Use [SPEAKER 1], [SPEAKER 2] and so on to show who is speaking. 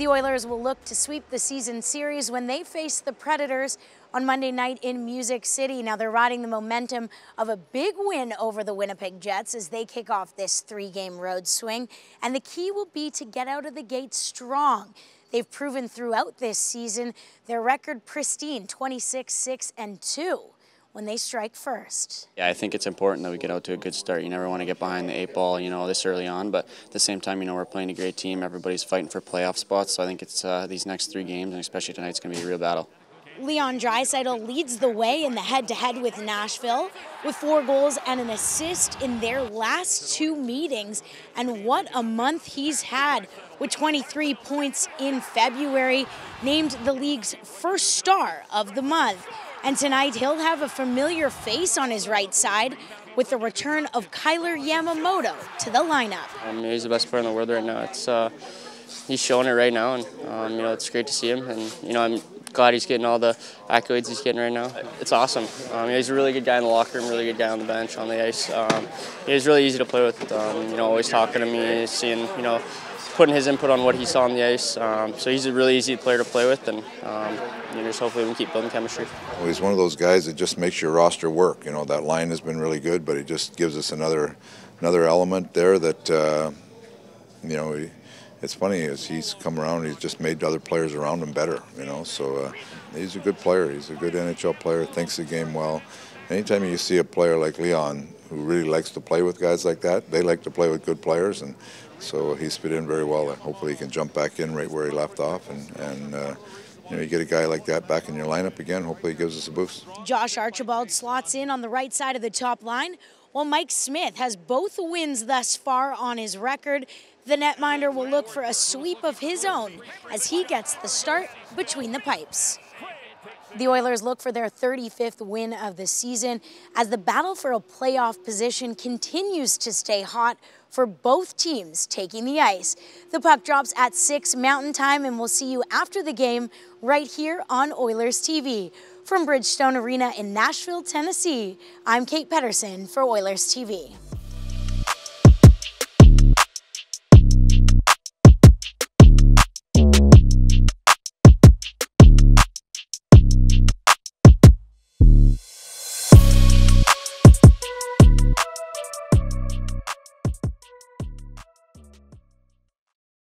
[SPEAKER 1] The Oilers will look to sweep the season series when they face the Predators on Monday night in Music City. Now they're riding the momentum of a big win over the Winnipeg Jets as they kick off this three-game road swing. And the key will be to get out of the gate strong. They've proven throughout this season their record pristine, 26-6 and 2 when they strike first.
[SPEAKER 2] Yeah, I think it's important that we get out to a good start. You never want to get behind the eight ball, you know, this early on, but at the same time, you know, we're playing a great team. Everybody's fighting for playoff spots, so I think it's uh, these next three games, and especially tonight's going to be a real battle.
[SPEAKER 1] Leon Draisaitl leads the way in the head-to-head -head with Nashville with four goals and an assist in their last two meetings. And what a month he's had with 23 points in February, named the league's first star of the month. And tonight he'll have a familiar face on his right side with the return of Kailer Yamamoto to the lineup.
[SPEAKER 3] Um, he's the best player in the world right now. It's uh, he's showing it right now, and um, you know it's great to see him. And you know I'm glad he's getting all the accolades he's getting right now. It's awesome. Um, he's a really good guy in the locker room, really good guy on the bench, on the ice. Um, he's really easy to play with. Um, you know, always talking to me, seeing you know putting his input on what he saw on the ice. Um, so he's a really easy player to play with, and um, you know, just hopefully we can keep building chemistry.
[SPEAKER 4] Well, he's one of those guys that just makes your roster work. You know, that line has been really good, but it just gives us another another element there that uh, you know. He, it's funny as he's come around, he's just made other players around him better. You know, so uh, he's a good player. He's a good NHL player. Thinks the game well. Anytime you see a player like Leon who really likes to play with guys like that, they like to play with good players, and so he's fit in very well. And Hopefully, he can jump back in right where he left off, and and uh, you know you get a guy like that back in your lineup again. Hopefully, he gives us a boost.
[SPEAKER 1] Josh Archibald slots in on the right side of the top line, while Mike Smith has both wins thus far on his record. The netminder will look for a sweep of his own as he gets the start between the pipes. The Oilers look for their 35th win of the season as the battle for a playoff position continues to stay hot for both teams taking the ice. The puck drops at 6 Mountain Time and we'll see you after the game right here on Oilers TV. From Bridgestone Arena in Nashville, Tennessee, I'm Kate Pedersen for Oilers TV.